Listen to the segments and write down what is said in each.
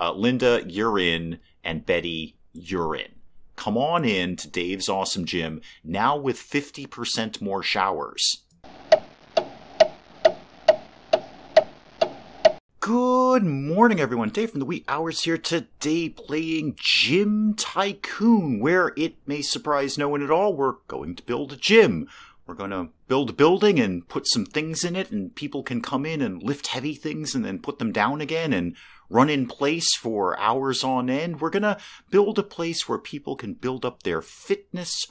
Uh, Linda, you're in, and Betty, you're in. Come on in to Dave's Awesome Gym, now with 50% more showers. Good morning, everyone. Dave from the Wee Hours here today playing Gym Tycoon, where it may surprise no one at all. We're going to build a gym. We're going to build a building and put some things in it, and people can come in and lift heavy things and then put them down again and run in place for hours on end. We're going to build a place where people can build up their fitness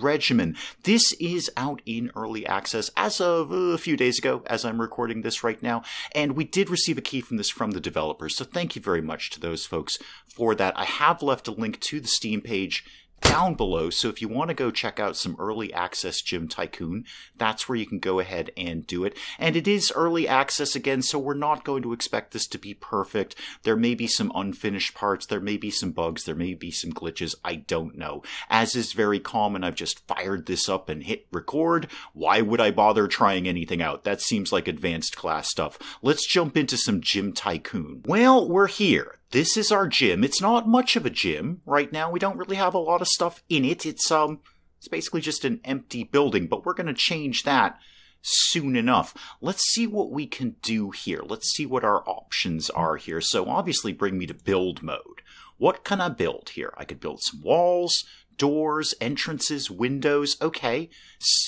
regimen. This is out in early access as of uh, a few days ago, as I'm recording this right now, and we did receive a key from this from the developers, so thank you very much to those folks for that. I have left a link to the Steam page down below. So if you want to go check out some early access Gym Tycoon, that's where you can go ahead and do it. And it is early access again, so we're not going to expect this to be perfect. There may be some unfinished parts, there may be some bugs, there may be some glitches. I don't know. As is very common, I've just fired this up and hit record. Why would I bother trying anything out? That seems like advanced class stuff. Let's jump into some Gym Tycoon. Well, we're here this is our gym. It's not much of a gym right now. We don't really have a lot of stuff in it. It's um it's basically just an empty building, but we're going to change that soon enough. Let's see what we can do here. Let's see what our options are here. So obviously bring me to build mode. What can I build here? I could build some walls, doors, entrances, windows. Okay,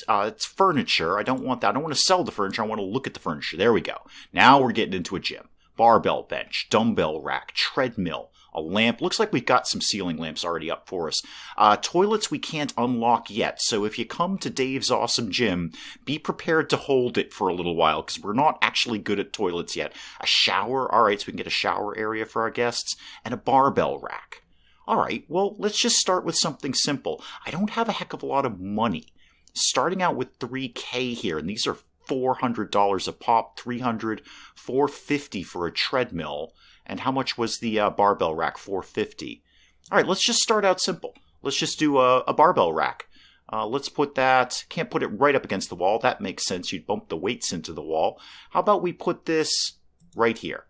uh, it's furniture. I don't want that. I don't want to sell the furniture. I want to look at the furniture. There we go. Now we're getting into a gym barbell bench, dumbbell rack, treadmill, a lamp. Looks like we've got some ceiling lamps already up for us. Uh, toilets we can't unlock yet, so if you come to Dave's Awesome Gym, be prepared to hold it for a little while because we're not actually good at toilets yet. A shower, alright, so we can get a shower area for our guests, and a barbell rack. Alright, well, let's just start with something simple. I don't have a heck of a lot of money. Starting out with 3K here, and these are $400 a pop, 300 450 for a treadmill. And how much was the uh, barbell rack? 450 All right, let's just start out simple. Let's just do a, a barbell rack. Uh, let's put that, can't put it right up against the wall. That makes sense. You'd bump the weights into the wall. How about we put this right here?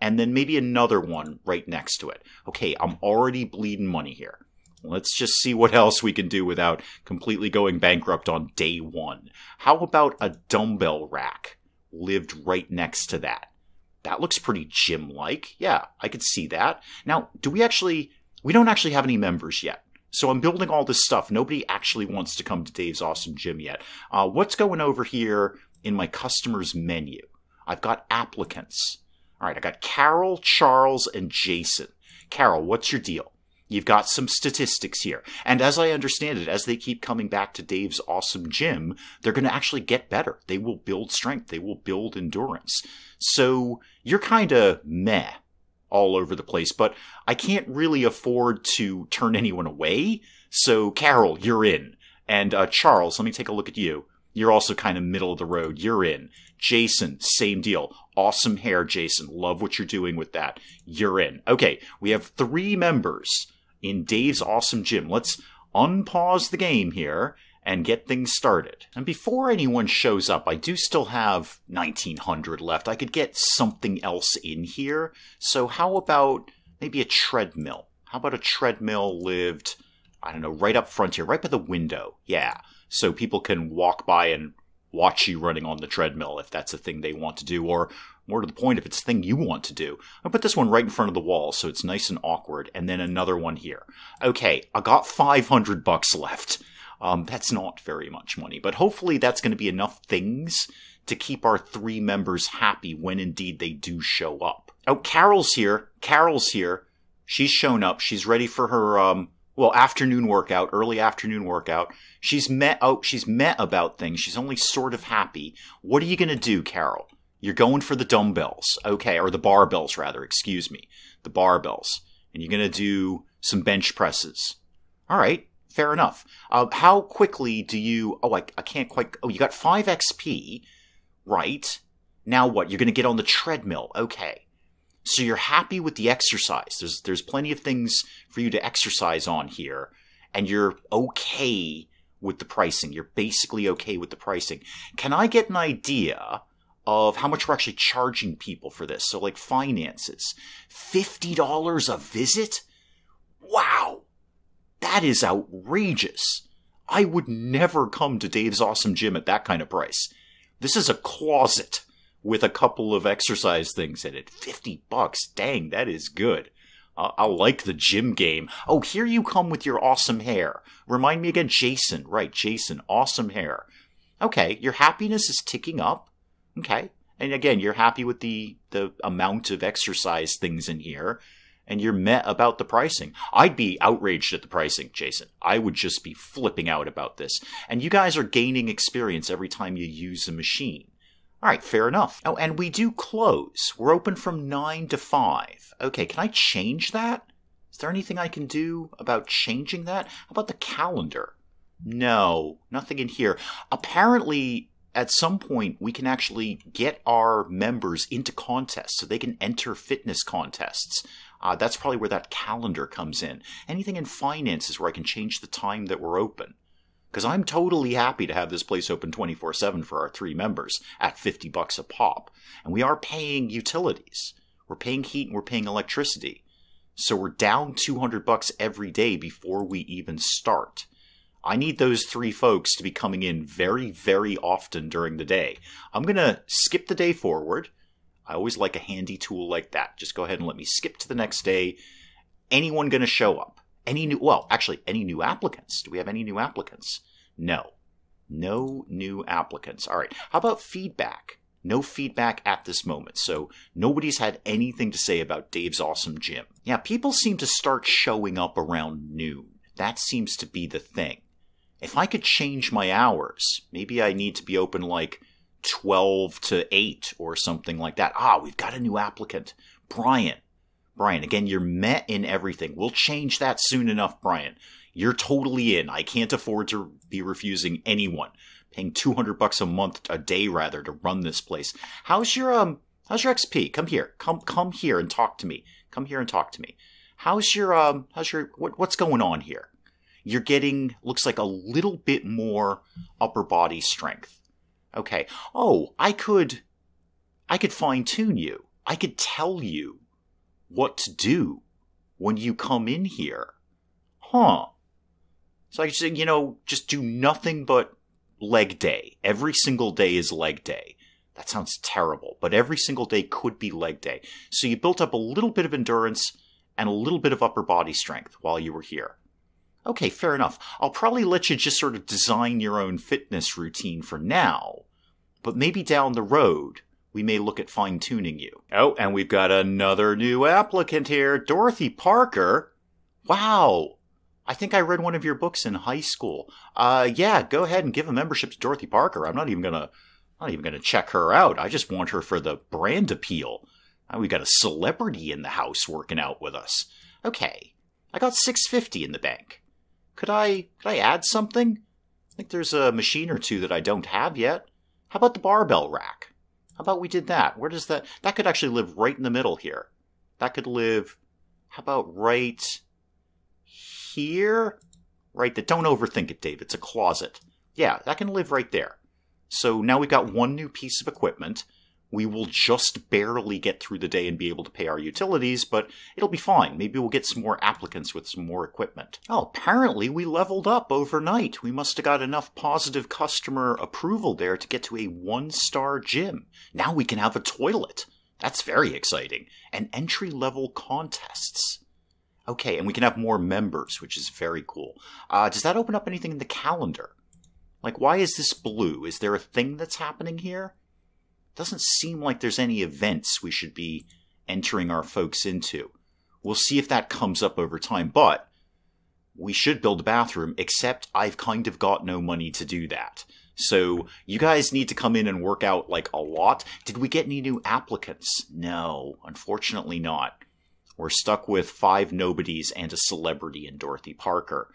And then maybe another one right next to it. Okay, I'm already bleeding money here. Let's just see what else we can do without completely going bankrupt on day one. How about a dumbbell rack lived right next to that? That looks pretty gym like. Yeah, I could see that. Now, do we actually, we don't actually have any members yet. So I'm building all this stuff. Nobody actually wants to come to Dave's Awesome Gym yet. Uh, what's going over here in my customers menu? I've got applicants. All right, I got Carol, Charles, and Jason. Carol, what's your deal? You've got some statistics here. And as I understand it, as they keep coming back to Dave's awesome gym, they're going to actually get better. They will build strength. They will build endurance. So you're kind of meh all over the place, but I can't really afford to turn anyone away. So Carol, you're in. And uh, Charles, let me take a look at you. You're also kind of middle of the road. You're in. Jason, same deal. Awesome hair, Jason. Love what you're doing with that. You're in. Okay, we have three members in Dave's awesome gym. Let's unpause the game here and get things started. And before anyone shows up, I do still have 1900 left. I could get something else in here. So how about maybe a treadmill? How about a treadmill lived, I don't know, right up front here, right by the window? Yeah. So people can walk by and watch you running on the treadmill if that's a thing they want to do, or more to the point, if it's the thing you want to do. I put this one right in front of the wall so it's nice and awkward, and then another one here. Okay, I got 500 bucks left. Um, that's not very much money, but hopefully that's going to be enough things to keep our three members happy when indeed they do show up. Oh, Carol's here. Carol's here. She's shown up. She's ready for her, um, well, afternoon workout, early afternoon workout. She's met, oh, she's met about things. She's only sort of happy. What are you going to do, Carol? You're going for the dumbbells. Okay. Or the barbells, rather. Excuse me. The barbells. And you're going to do some bench presses. All right. Fair enough. Uh, how quickly do you, oh, I, I can't quite, oh, you got 5 XP. Right. Now what? You're going to get on the treadmill. Okay. So you're happy with the exercise. There's there's plenty of things for you to exercise on here, and you're okay with the pricing. You're basically okay with the pricing. Can I get an idea of how much we're actually charging people for this. So, like finances $50 a visit? Wow, that is outrageous. I would never come to Dave's Awesome Gym at that kind of price. This is a closet with a couple of exercise things in it. 50 bucks. Dang, that is good. Uh, I like the gym game. Oh, here you come with your awesome hair. Remind me again, Jason. Right, Jason. Awesome hair. Okay, your happiness is ticking up. Okay. And again, you're happy with the, the amount of exercise things in here and you're met about the pricing. I'd be outraged at the pricing, Jason. I would just be flipping out about this. And you guys are gaining experience every time you use a machine. All right, fair enough. Oh, and we do close. We're open from 9 to 5. Okay, can I change that? Is there anything I can do about changing that? How about the calendar? No, nothing in here. Apparently, at some point, we can actually get our members into contests so they can enter fitness contests. Uh, that's probably where that calendar comes in. Anything in finances where I can change the time that we're open. Because I'm totally happy to have this place open 24 7 for our three members at 50 bucks a pop. And we are paying utilities. We're paying heat and we're paying electricity. So we're down 200 bucks every day before we even start. I need those three folks to be coming in very, very often during the day. I'm going to skip the day forward. I always like a handy tool like that. Just go ahead and let me skip to the next day. Anyone going to show up? Any new, well, actually, any new applicants? Do we have any new applicants? No. No new applicants. All right. How about feedback? No feedback at this moment, so nobody's had anything to say about Dave's awesome gym. Yeah, people seem to start showing up around noon. That seems to be the thing. If I could change my hours, maybe I need to be open like 12 to 8 or something like that. Ah, we've got a new applicant. Brian. Brian, again, you're met in everything. We'll change that soon enough, Brian. You're totally in. I can't afford to be refusing anyone. Paying 200 bucks a month, a day rather, to run this place. How's your, um, how's your XP? Come here. Come, come here and talk to me. Come here and talk to me. How's your, um, how's your, what, what's going on here? You're getting, looks like a little bit more upper body strength. Okay. Oh, I could, I could fine tune you. I could tell you what to do when you come in here. Huh. So I just, say, you know, just do nothing but leg day. Every single day is leg day. That sounds terrible, but every single day could be leg day. So you built up a little bit of endurance and a little bit of upper body strength while you were here. Okay, fair enough. I'll probably let you just sort of design your own fitness routine for now, but maybe down the road, we may look at fine tuning you. Oh, and we've got another new applicant here, Dorothy Parker. Wow. I think I read one of your books in high school. Uh, yeah, go ahead and give a membership to Dorothy Parker. I'm not even gonna, not even gonna check her out. I just want her for the brand appeal. Uh, we got a celebrity in the house working out with us. Okay, I got 650 in the bank. Could I, could I add something? I think there's a machine or two that I don't have yet. How about the barbell rack? How about we did that? Where does that, that could actually live right in the middle here. That could live, how about right here? Right there. Don't overthink it, Dave. It's a closet. Yeah, that can live right there. So now we've got one new piece of equipment. We will just barely get through the day and be able to pay our utilities, but it'll be fine. Maybe we'll get some more applicants with some more equipment. Oh, apparently we leveled up overnight. We must have got enough positive customer approval there to get to a one star gym. Now we can have a toilet. That's very exciting. And entry level contests. Okay, and we can have more members, which is very cool. Uh, does that open up anything in the calendar? Like, why is this blue? Is there a thing that's happening here? Doesn't seem like there's any events we should be entering our folks into. We'll see if that comes up over time, but we should build a bathroom, except I've kind of got no money to do that. So you guys need to come in and work out like a lot. Did we get any new applicants? No, unfortunately not. We're stuck with five nobodies and a celebrity in Dorothy Parker.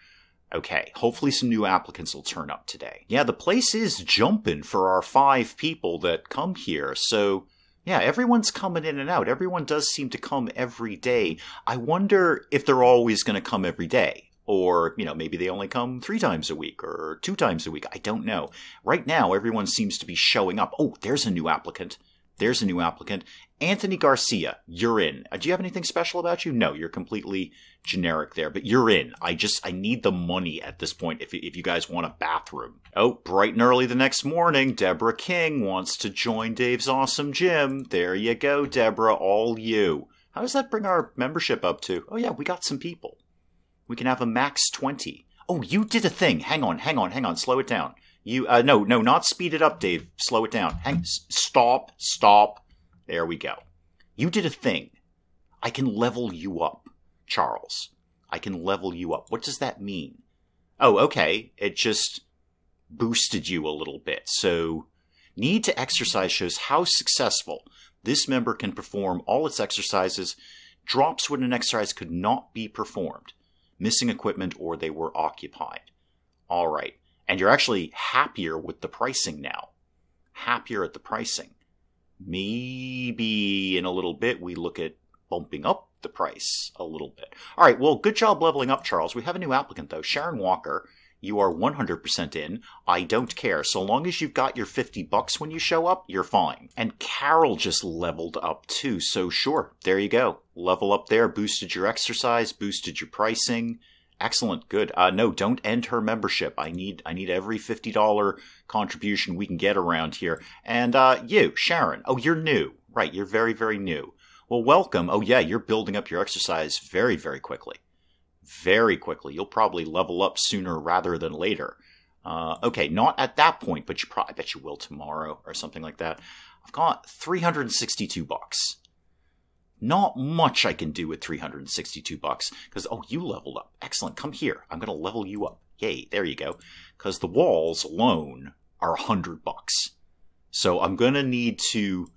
Okay, hopefully some new applicants will turn up today. Yeah, the place is jumping for our five people that come here, so yeah, everyone's coming in and out. Everyone does seem to come every day. I wonder if they're always going to come every day. Or, you know, maybe they only come three times a week or two times a week. I don't know. Right now, everyone seems to be showing up. Oh, there's a new applicant. There's a new applicant. Anthony Garcia, you're in. Uh, do you have anything special about you? No, you're completely generic there, but you're in. I just, I need the money at this point if, if you guys want a bathroom. Oh, bright and early the next morning, Deborah King wants to join Dave's awesome gym. There you go, Deborah, all you. How does that bring our membership up to? Oh yeah, we got some people. We can have a max 20. Oh, you did a thing. Hang on, hang on, hang on. Slow it down. You, uh, no, no, not speed it up, Dave. Slow it down. Hang, stop, stop. There we go. You did a thing. I can level you up, Charles. I can level you up. What does that mean? Oh, okay. It just boosted you a little bit. So, need to exercise shows how successful this member can perform all its exercises, drops when an exercise could not be performed, missing equipment or they were occupied. All right and you're actually happier with the pricing now. Happier at the pricing. Maybe in a little bit we look at bumping up the price a little bit. All right, well, good job leveling up, Charles. We have a new applicant, though. Sharon Walker, you are 100% in. I don't care. So long as you've got your 50 bucks when you show up, you're fine. And Carol just leveled up, too. So sure, there you go. Level up there, boosted your exercise, boosted your pricing. Excellent, good. Uh, no, don't end her membership. I need I need every fifty dollar contribution we can get around here. And uh, you, Sharon. Oh, you're new, right? You're very very new. Well, welcome. Oh yeah, you're building up your exercise very very quickly, very quickly. You'll probably level up sooner rather than later. Uh, okay, not at that point, but you probably I bet you will tomorrow or something like that. I've got 362 bucks. Not much I can do with 362 bucks because oh you leveled up. Excellent. Come here. I'm going to level you up. Yay, there you go. Cuz the walls alone are 100 bucks. So I'm going to need to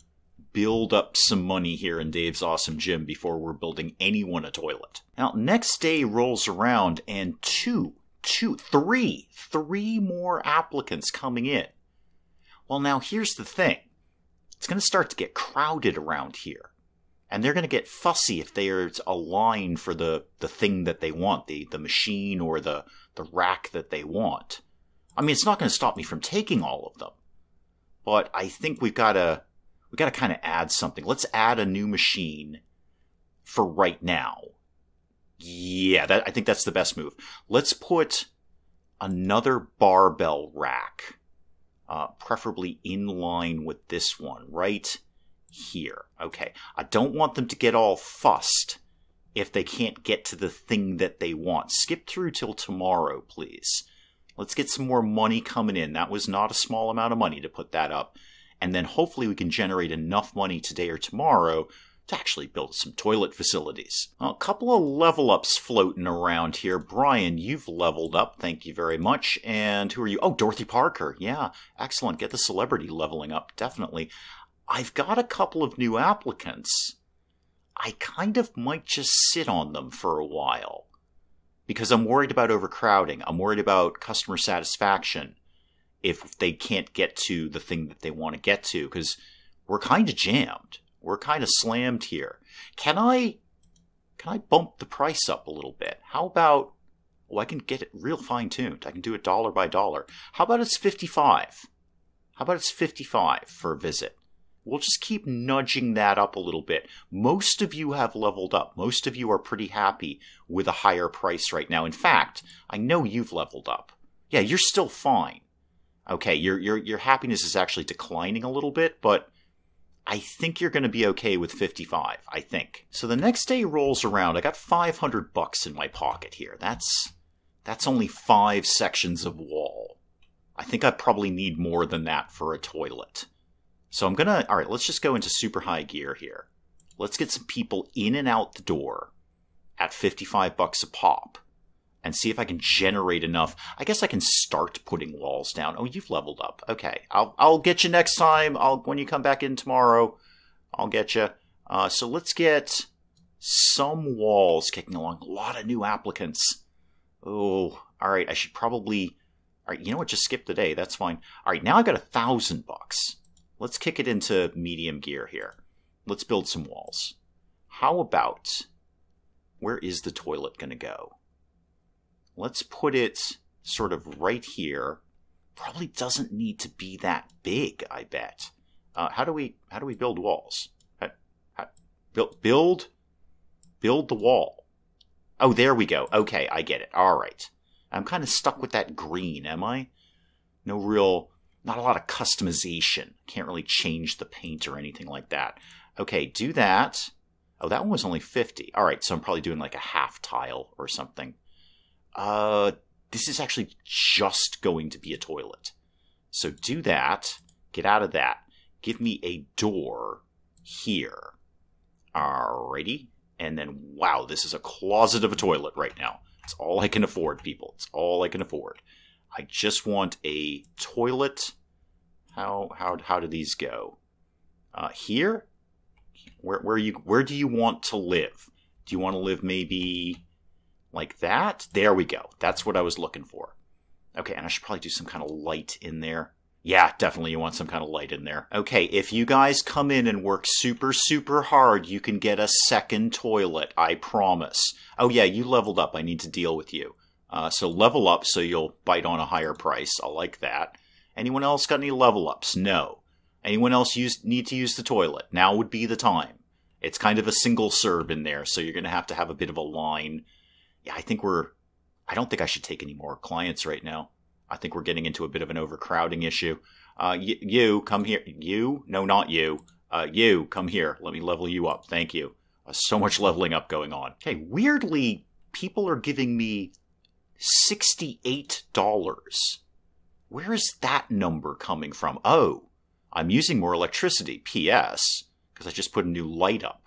build up some money here in Dave's awesome gym before we're building anyone a toilet. Now, next day rolls around and two, two, three, three more applicants coming in. Well, now here's the thing. It's going to start to get crowded around here and they're going to get fussy if they're aligned for the, the thing that they want, the, the machine or the, the rack that they want. I mean, it's not going to stop me from taking all of them, but I think we've got to, we've got to kind of add something. Let's add a new machine for right now. Yeah, that, I think that's the best move. Let's put another barbell rack, uh, preferably in line with this one, right? Here. Okay. I don't want them to get all fussed if they can't get to the thing that they want. Skip through till tomorrow, please. Let's get some more money coming in. That was not a small amount of money to put that up. And then hopefully we can generate enough money today or tomorrow to actually build some toilet facilities. a couple of level ups floating around here. Brian, you've leveled up. Thank you very much. And who are you? Oh, Dorothy Parker. Yeah, excellent. Get the celebrity leveling up. Definitely. I've got a couple of new applicants. I kind of might just sit on them for a while because I'm worried about overcrowding. I'm worried about customer satisfaction if they can't get to the thing that they want to get to because we're kind of jammed. We're kind of slammed here. Can I can I bump the price up a little bit? How about oh I can get it real fine tuned. I can do it dollar by dollar. How about it's 55? How about it's 55 for a visit? We'll just keep nudging that up a little bit. Most of you have leveled up. Most of you are pretty happy with a higher price right now. In fact, I know you've leveled up. Yeah, you're still fine. Okay, your your your happiness is actually declining a little bit, but I think you're going to be okay with 55, I think. So the next day rolls around. I got 500 bucks in my pocket here. That's that's only 5 sections of wall. I think I probably need more than that for a toilet. So I'm gonna, all right, let's just go into super high gear here. Let's get some people in and out the door at 55 bucks a pop and see if I can generate enough. I guess I can start putting walls down. Oh, you've leveled up. Okay. I'll, I'll get you next time. I'll, when you come back in tomorrow, I'll get you. Uh, so let's get some walls kicking along. A lot of new applicants. Oh, all right. I should probably, all right. You know what? Just skip the day. That's fine. All right. Now I've got a thousand bucks. Let's kick it into medium gear here. Let's build some walls. How about where is the toilet going to go? let's put it sort of right here. Probably doesn't need to be that big, I bet. Uh, how do we how do we build walls? How, how, build build build the wall. Oh, there we go. Okay, I get it. All right. I'm kind of stuck with that green, am I? No real, not a lot of customization. Can't really change the paint or anything like that. Okay, do that. Oh, that one was only 50. All right, so I'm probably doing like a half tile or something. Uh, this is actually just going to be a toilet. So do that. Get out of that. Give me a door here. Alrighty. And then, wow, this is a closet of a toilet right now. It's all I can afford, people. It's all I can afford. I just want a toilet. How how how do these go? Uh, here, where where you where do you want to live? Do you want to live maybe like that? There we go. That's what I was looking for. Okay, and I should probably do some kind of light in there. Yeah, definitely you want some kind of light in there. Okay, if you guys come in and work super, super hard, you can get a second toilet, I promise. Oh yeah, you leveled up. I need to deal with you. Uh, so level up so you'll bite on a higher price. I like that. Anyone else got any level ups? No. Anyone else use, need to use the toilet? Now would be the time. It's kind of a single serve in there, so you're going to have to have a bit of a line. Yeah, I think we're... I don't think I should take any more clients right now. I think we're getting into a bit of an overcrowding issue. Uh, y- you, come here. You? No, not you. Uh, you, come here. Let me level you up. Thank you. Uh, so much leveling up going on. Okay, weirdly, people are giving me $68. Where is that number coming from? Oh, I'm using more electricity, PS, because I just put a new light up.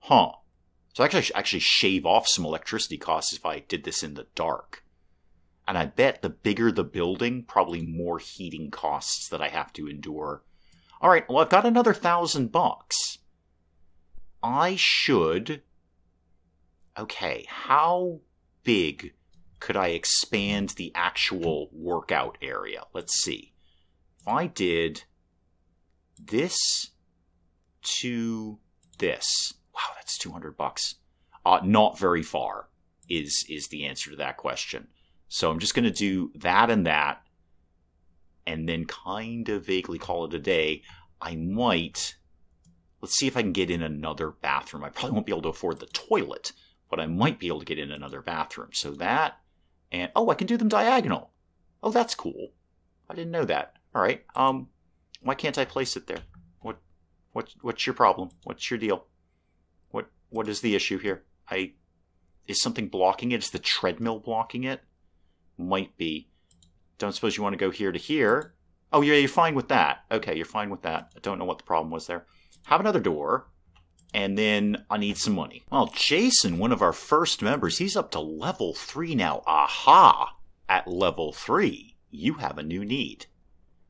Huh. So I could actually shave off some electricity costs if I did this in the dark. And I bet the bigger the building, probably more heating costs that I have to endure. All right, well, I've got another thousand bucks. I should. Okay, how big could I expand the actual workout area? Let's see. If I did this to this, wow, that's 200 bucks. Uh, not very far is is the answer to that question. So I'm just going to do that and that, and then kind of vaguely call it a day. I might. Let's see if I can get in another bathroom. I probably won't be able to afford the toilet, but I might be able to get in another bathroom. So that, and oh, I can do them diagonal. Oh, that's cool. I didn't know that. All right. Um, why can't I place it there? What, what, what's your problem? What's your deal? What, what is the issue here? I, is something blocking it? Is the treadmill blocking it? might be. Don't suppose you want to go here to here. Oh, yeah, you're fine with that. Okay, you're fine with that. I don't know what the problem was there. Have another door, and then I need some money. Well, Jason, one of our first members, he's up to level 3 now. Aha! At level 3, you have a new need.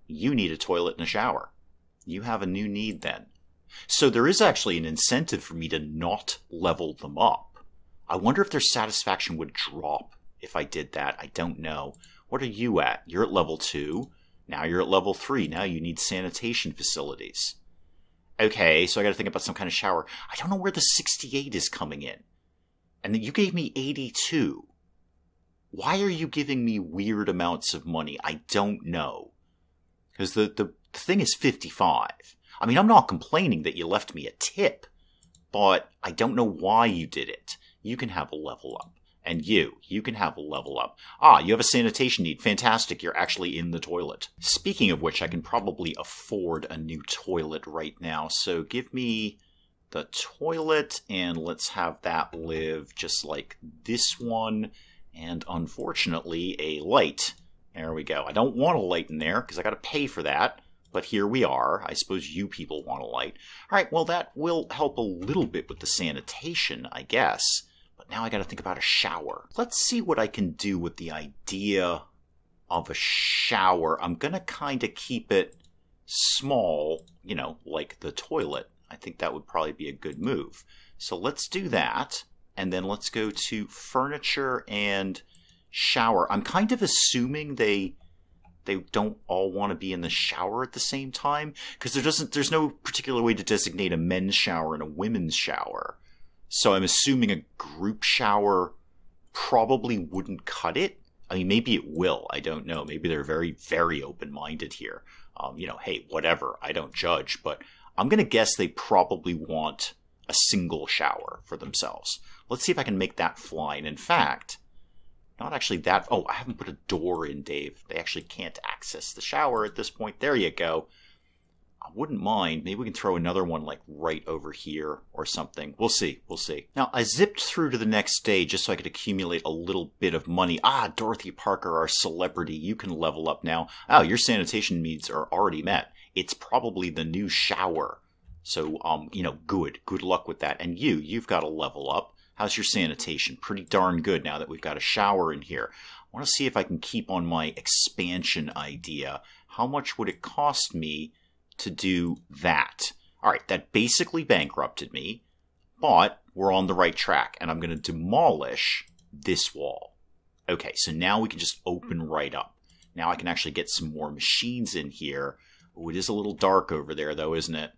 You need a toilet and a shower. You have a new need then. So there is actually an incentive for me to not level them up. I wonder if their satisfaction would drop if I did that. I don't know. What are you at? You're at level 2. Now you're at level 3. Now you need sanitation facilities. Okay, so I gotta think about some kind of shower. I don't know where the 68 is coming in. And you gave me 82. Why are you giving me weird amounts of money? I don't know. Because the, the, the thing is 55. I mean, I'm not complaining that you left me a tip, but I don't know why you did it. You can have a level up. And you, you can have a level up. Ah, you have a sanitation need. Fantastic, you're actually in the toilet. Speaking of which, I can probably afford a new toilet right now. So give me the toilet and let's have that live just like this one. And unfortunately, a light. There we go. I don't want a light in there because I got to pay for that. But here we are. I suppose you people want a light. All right, well, that will help a little bit with the sanitation, I guess. But now I got to think about a shower. Let's see what I can do with the idea of a shower. I'm going to kind of keep it small, you know, like the toilet. I think that would probably be a good move. So let's do that. And then let's go to furniture and shower. I'm kind of assuming they they don't all want to be in the shower at the same time because there doesn't there's no particular way to designate a men's shower and a women's shower so I'm assuming a group shower probably wouldn't cut it. I mean, maybe it will. I don't know. Maybe they're very, very open minded here. Um, you know, hey, whatever. I don't judge, but I'm going to guess they probably want a single shower for themselves. Let's see if I can make that fly. And in fact, not actually that. Oh, I haven't put a door in, Dave. They actually can't access the shower at this point. There you go. I wouldn't mind. Maybe we can throw another one like right over here or something. We'll see. We'll see. Now, I zipped through to the next day just so I could accumulate a little bit of money. Ah, Dorothy Parker, our celebrity. You can level up now. Oh, your sanitation needs are already met. It's probably the new shower. So, um, you know, good. Good luck with that. And you, you've got to level up. How's your sanitation? Pretty darn good now that we've got a shower in here. I want to see if I can keep on my expansion idea. How much would it cost me to do that? All right, that basically bankrupted me, but we're on the right track, and I'm going to demolish this wall. Okay, so now we can just open right up. Now I can actually get some more machines in here. Oh, it is a little dark over there, though, isn't it?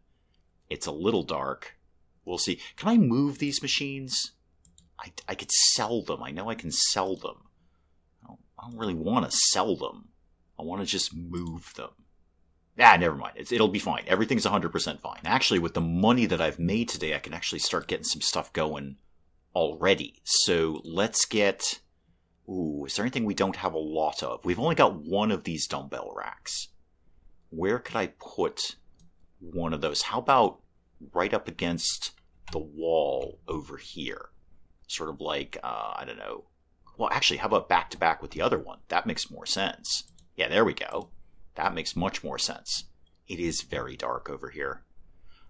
It's a little dark. We'll see. Can I move these machines? I, I could sell them. I know I can sell them. I don't, I don't really want to sell them. I want to just move them. Ah, never mind. It's, it'll be fine. Everything's 100% fine. Actually, with the money that I've made today, I can actually start getting some stuff going already. So let's get. Ooh, is there anything we don't have a lot of? We've only got one of these dumbbell racks. Where could I put one of those? How about right up against the wall over here? sort of like uh, I don't know. Well, actually, how about back to back with the other one? That makes more sense. Yeah, there we go. That makes much more sense. It is very dark over here.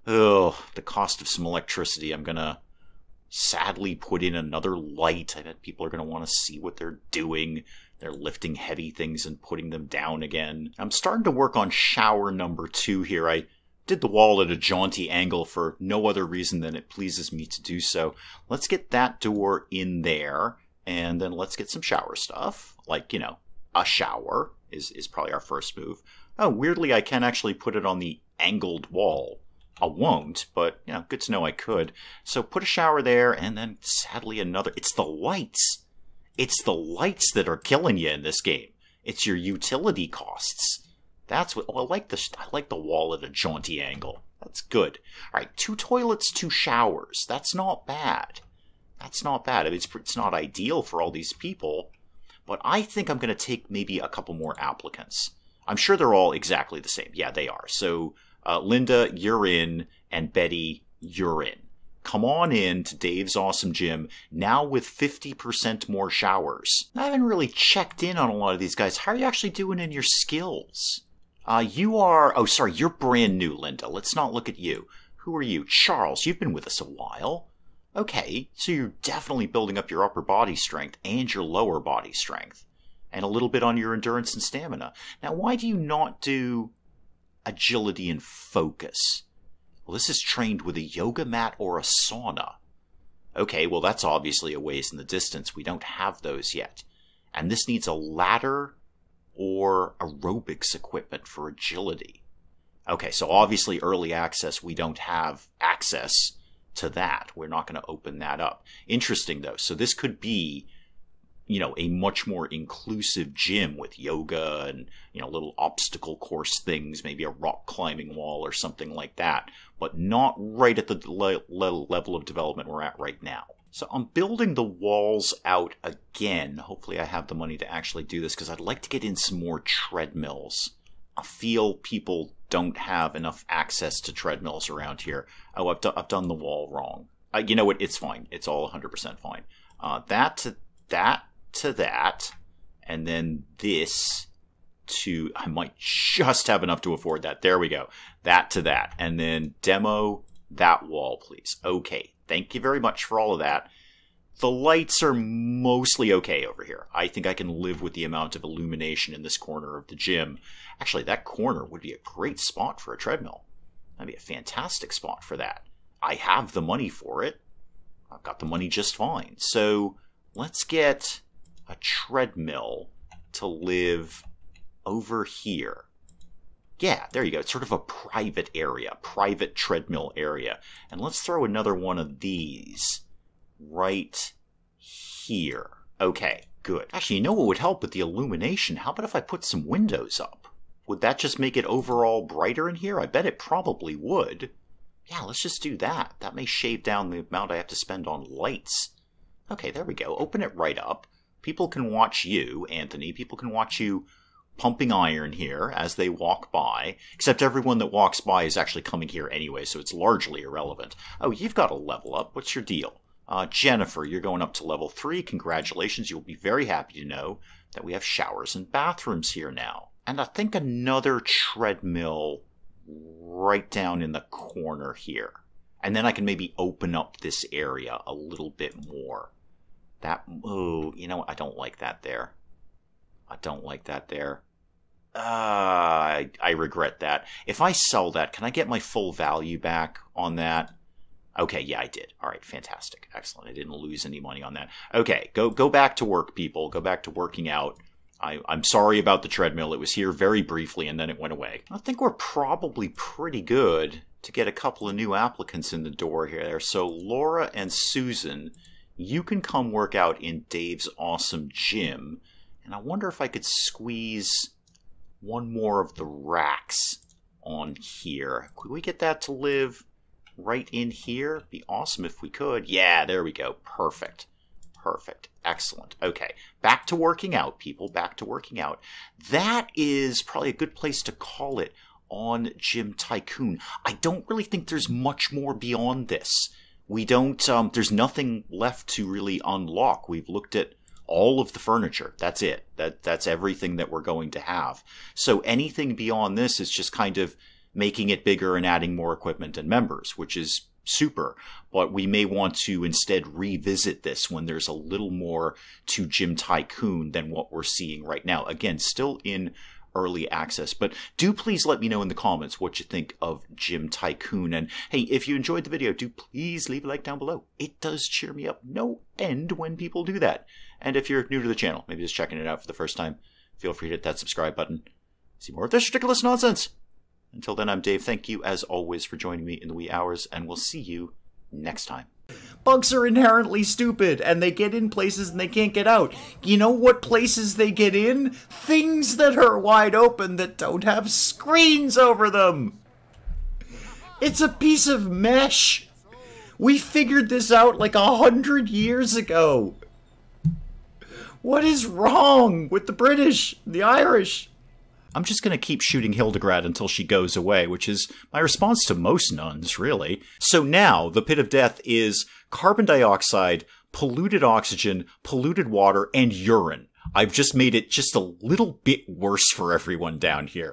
Oh, the cost of some electricity. I'm gonna sadly put in another light. I bet people are gonna want to see what they're doing. They're lifting heavy things and putting them down again. I'm starting to work on shower number two here. I did the wall at a jaunty angle for no other reason than it pleases me to do so. Let's get that door in there, and then let's get some shower stuff, like, you know, a shower is, is probably our first move. Oh, weirdly, I can actually put it on the angled wall. I won't, but, you know, good to know I could. So put a shower there, and then sadly another. It's the lights. It's the lights that are killing you in this game. It's your utility costs. That's what. Oh, I like the I like the wall at a jaunty angle. That's good. All right, two toilets, two showers. That's not bad. That's not bad. I mean, it's it's not ideal for all these people, but I think I'm going to take maybe a couple more applicants. I'm sure they're all exactly the same. Yeah, they are. So, uh, Linda, you're in, and Betty, you're in. Come on in to Dave's Awesome Gym, now with 50% more showers. I haven't really checked in on a lot of these guys. How are you actually doing in your skills? Uh, you are, oh, sorry, you're brand new, Linda. Let's not look at you. Who are you? Charles, you've been with us a while. Okay, so you're definitely building up your upper body strength and your lower body strength, and a little bit on your endurance and stamina. Now, why do you not do agility and focus? Well, this is trained with a yoga mat or a sauna. Okay, well, that's obviously a ways in the distance. We don't have those yet. And this needs a ladder or aerobics equipment for agility. Okay, so obviously early access, we don't have access to that. We're not going to open that up. Interesting though. So this could be, you know, a much more inclusive gym with yoga and, you know, little obstacle course things, maybe a rock climbing wall or something like that, but not right at the le- le- level of development we're at right now. So I'm building the walls out again. Hopefully I have the money to actually do this because I'd like to get in some more treadmills. I feel people don't have enough access to treadmills around here. Oh, I've, do- I've done the wall wrong. Uh, you know what? It's fine. It's all 100% fine. Uh, that to that to that, and then this to I might just have enough to afford that. There we go. That to that, and then demo that wall, please. Okay, Thank you very much for all of that. The lights are mostly okay over here. I think I can live with the amount of illumination in this corner of the gym. Actually, that corner would be a great spot for a treadmill. That'd be a fantastic spot for that. I have the money for it. I've got the money just fine. So let's get a treadmill to live over here. Yeah, there you go. It's sort of a private area, private treadmill area. And let's throw another one of these right here. Okay, good. Actually, you know what would help with the illumination? How about if I put some windows up? Would that just make it overall brighter in here? I bet it probably would. Yeah, let's just do that. That may shave down the amount I have to spend on lights. Okay, there we go. Open it right up. People can watch you, Anthony. People can watch you pumping iron here as they walk by, except everyone that walks by is actually coming here anyway, so it's largely irrelevant. Oh, you've got a level up. What's your deal? Uh, Jennifer, you're going up to level 3. Congratulations. You'll be very happy to know that we have showers and bathrooms here now. And I think another treadmill right down in the corner here. And then I can maybe open up this area a little bit more. That, oh, you know, I don't like that there. I don't like that there. Uh, I, I regret that. If I sell that, can I get my full value back on that? Okay, yeah, I did. All right, fantastic. Excellent. I didn't lose any money on that. Okay, go go back to work, people. Go back to working out. I, I'm sorry about the treadmill. It was here very briefly and then it went away. I think we're probably pretty good to get a couple of new applicants in the door here. So Laura and Susan, you can come work out in Dave's awesome gym. And I wonder if I could squeeze one more of the racks on here. Could we get that to live right in here? Be awesome if we could. Yeah, there we go. Perfect. Perfect. Excellent. Okay. Back to working out, people. Back to working out. That is probably a good place to call it on Gym Tycoon. I don't really think there's much more beyond this. We don't, um, there's nothing left to really unlock. We've looked at all of the furniture. That's it. That that's everything that we're going to have. So anything beyond this is just kind of making it bigger and adding more equipment and members, which is super. But we may want to instead revisit this when there's a little more to Gym Tycoon than what we're seeing right now. Again, still in early access. But do please let me know in the comments what you think of Gym Tycoon. And hey, if you enjoyed the video, do please leave a like down below. It does cheer me up no end when people do that. And if you're new to the channel, maybe just checking it out for the first time, feel free to hit that subscribe button. See more of this ridiculous nonsense. Until then, I'm Dave. Thank you, as always, for joining me in the wee hours, and we'll see you next time. Bugs are inherently stupid, and they get in places and they can't get out. You know what places they get in? Things that are wide open that don't have screens over them. It's a piece of mesh. We figured this out like a hundred years ago. What is wrong with the British, the Irish? I'm just going to keep shooting Hildegard until she goes away, which is my response to most nuns, really. So now, the pit of death is carbon dioxide, polluted oxygen, polluted water, and urine. I've just made it just a little bit worse for everyone down here.